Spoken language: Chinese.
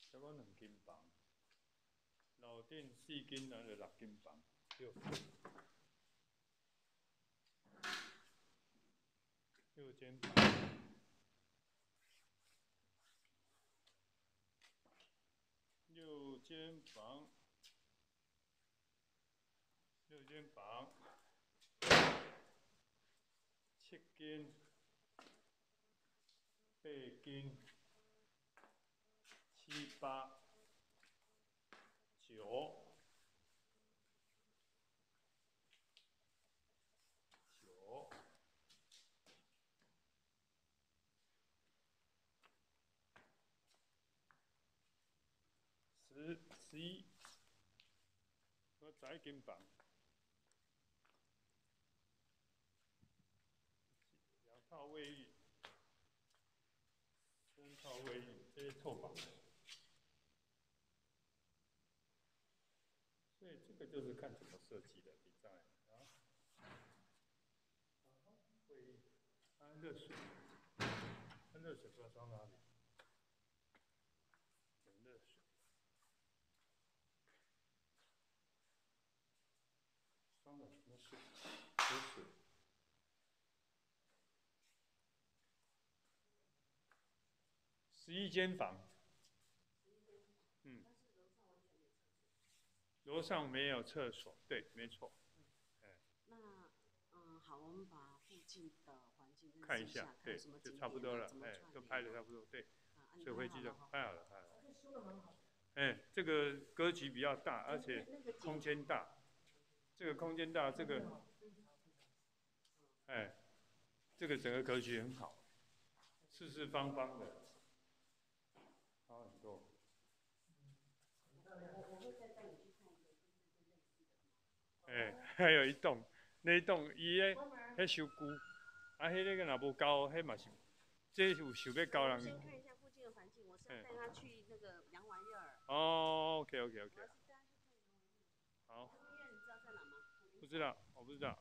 差不多两间房，楼顶四间，然后六间房，六六间房，六间房，六间房，七间，八间。七八九九十十一，我再金榜，两套卫浴，三套卫浴，这些错房。所以这个就是看怎么设计的比赛啊。会安热水，安热水不知道装哪里。冷热水，装了什么水？有水。十一间房。嗯。楼上没有厕所，对，没错。嗯，那嗯，好，我们把附近的环境看一下，对，就差不多了，哎，都拍的差不多，对。水飞机就拍好了，拍好了。哎，这个格局比较大，而且空间大。这个空间大，这个，哎，这个整个格局很好，四四方方的，好很多。哎，还有一栋，那一栋伊个迄修旧，啊，迄个个若无交，迄嘛是，这有想要高人。先看一下附近的环境，我是带他去那个洋玩意儿。哦，OK OK OK。好。不知道，我不知道。